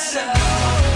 myself.